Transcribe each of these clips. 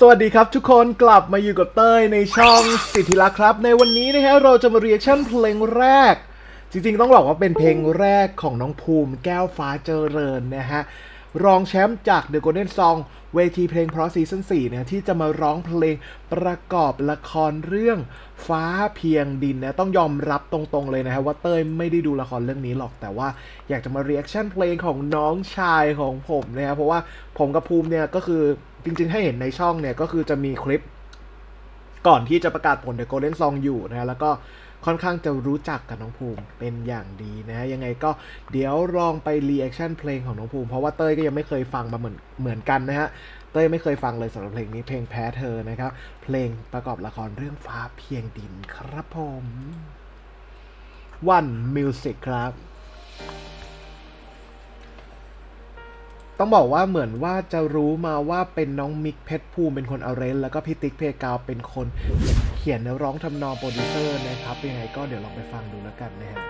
สวัสดีครับทุกคนกลับมาอยู่กับเต้ยในช่องสิทธิลักษ์ครับ ในวันนี้นะฮะเราจะมา reaction เพลงแรก จริงๆต้องบอกว่าเป็นเพลงแรกของน้องภูมิแก้วฟ้าเจริญนะฮะ รองแชมป์จาก The Golden Song เวทีเพลงเพราะ season 4เนี่ยที่จะมาร้องเพลงประกอบละครเรื่องฟ้าเพียงดินนะต้องยอมรับตรงๆเลยนะฮะว่าเต้ยไม่ได้ดูละครเรื่องนี้หรอกแต่ว่าอยากจะมา reaction เพลงของน้องชายของผมนะครับเพราะว่าผมกับภูมิเนี่ยก็คือจริงๆให้เห็นในช่องเนี่ยก็คือจะมีคลิปก่อนที่จะประกาศผล The Golden Song อยู่นะฮะแล้วก็ ค่อนข้างจะรู้จักกับน้องภูมิเป็นอย่างดีนะฮะยังไงก็เดี๋ยวลองไป reaction เพลงของน้องภูมิ เพราะว่าเต้ยก็ยังไม่เคยฟังมาเหมือนเหมือนกันนะฮะเต้ยไม่เคยฟังเลยสำหรับเพลงนี้เพลงแพ้เธอนะครับ เพลงประกอบละครเรื่องฟ้าเพียงดินครับผม One Music ครับ ต้องบอกว่าเหมือนว่าจะรู้มาว่าเป็นน้องมิกเพชรภูมิเป็นคน arrange แล้วก็พี่ติ๊ก Playground เป็นคนเขียนเนื้อร้องทำนองโปรดิวเซอร์นะครับยังไงก็เดี๋ยวลองไปฟังดูแล้วกันนะฮะ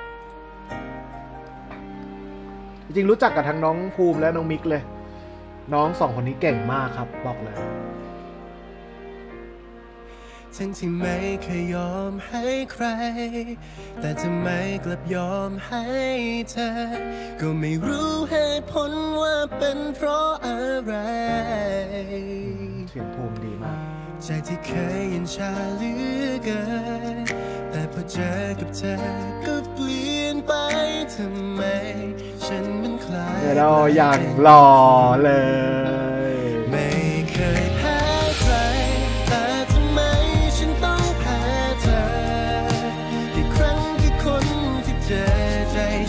จริงรู้จักกับทั้งน้องภูมิและน้องมิกเลย น้องสองคนนี้เก่งมากครับ บอกเลย ทั้งที่ไม่เคยยอมให้ใคร แต่ทำไมกลับยอมให้เธอ ก็ไม่รู้เหตุผลว่าเป็นเพราะอะไรเสียงภูมิดีมากใจที่เคยเย็นชาเหลือเกินแต่พอเจอกับเธอก็เปลี่ยนไปทำไม ฉันมันคลายเดี๋ยวเราอย่างหล่อเลย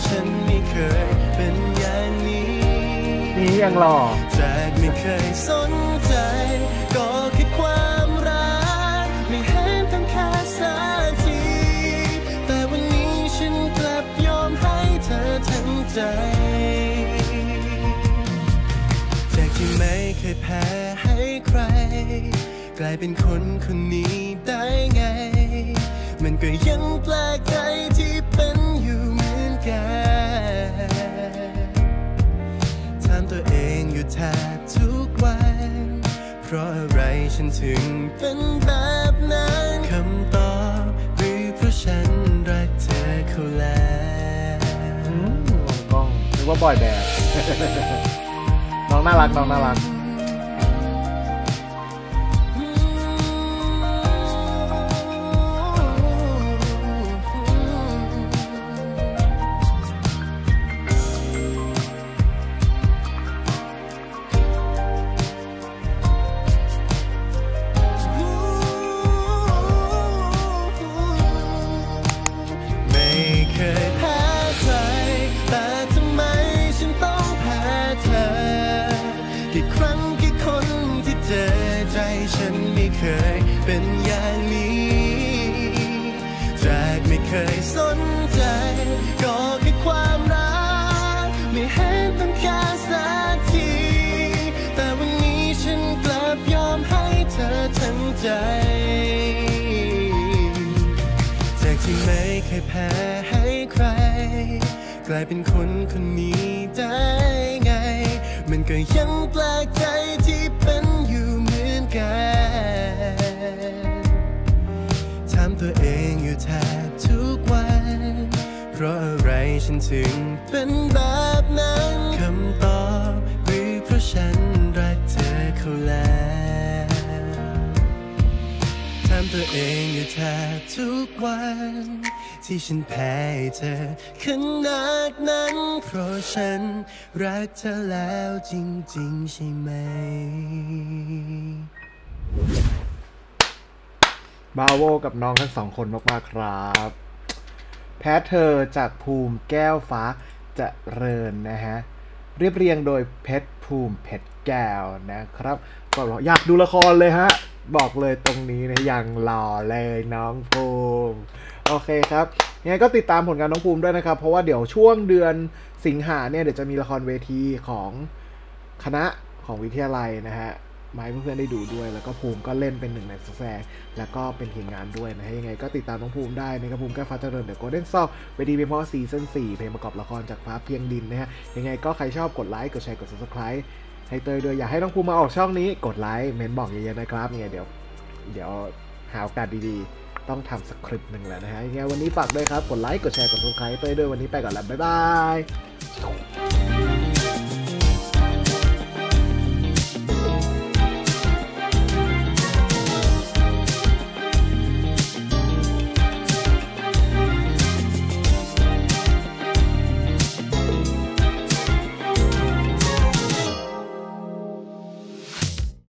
ฉันไม่เคยเป็นอย่างนี้นี่ยังหล่อจากไม่เคยสนใจ ก็แค่ความรัก ไม่เห็นต้องแค่สักที แต่วันนี้ฉันกลับยอมให้เธอทั้งใจ จากที่ไม่เคยแพ้ให้ใคร กลายเป็นคนคนนี้ได้ไง มันก็ยังแปลกใจที่ ฉันถึงเป็นแบบนั้นคำตอบหรือเพราะฉันรักเธอเขาแล้วลองกล้องนึกว่าบอยแบนด์น้องน่ารักน้องน่ารัก ฉันไม่เคยเป็นอย่างนี้จากไม่เคยสนใจ ก็แค่ความรัก ไม่เห็นต้องกาสักที แต่วันนี้ฉันกลับยอมให้เธอทั้งใจ จากที่ไม่เคยแพ้ให้ใคร กลายเป็นคนคนนี้ได้ไง มันก็ยังแปลกใจที่ กันถามตัวเองอยู่แทบทุกวัน เพราะอะไรฉันถึงเป็นแบบนั้นคำตอบหรือเพราะฉันรักเธอเขาแล้วถามตัวเองอยู่แทบทุกวัน ที่ฉันแพ้เธอขนาดนั้น เพราะฉันรักเธอแล้วจริง ๆ ใช่ไหม บาโวกับน้องทั้งสองคนมากๆครับ แพ้เธอจากภูมิแก้วฟ้าจะเริญนะฮะ เรียบเรียงโดยเพชรภูมิเพชรแก้วนะครับก็บอกอยากดูละครเลยฮะ บอกเลยตรงนี้นะยังหล่อเลยน้องภูมิโอเคครับยังไงก็ติดตามผลงานน้องภูมิด้วยนะครับ เพราะว่าเดี๋ยวช่วงเดือนสิงหาเนี่ยเดี๋ยวจะมีละครเวทีของคณะของวิทยาลัยนะฮะ มาให้เพื่อนๆได้ดูด้วย แล้วก็ภูมิก็เล่นเป็นหนึ่งในแสดงแล้วก็เป็นทีมงานด้วยนะฮะยังไงก็ติดตามน้องภูมิได้นะครับภูมิแก้ฟ้าเจริญเดอะโกลเด้นซองเวทีเป็นเพราะซีซั่น4เพลงประกอบละครจากฟ้าเพียงดินนะฮะยังไงก็ใครชอบกดไลค์กดแชร์กด subscribe ให้เตยด้วยอยากให้น้องภูมิมาออกช่องนี้กดไลค์เมนบอกเยอะๆนะครับเนี่ยเดี๋ยวเดี๋ยวหาโอกาสดีๆ ต้องทำสคริปต์หนึ่งแหละนะฮะยังไงวันนี้ฝากด้วยครับกดไลค์กดแชร์กดติดตามเตยด้วยวันนี้ไปก่อนแล้วบ๊ายบาย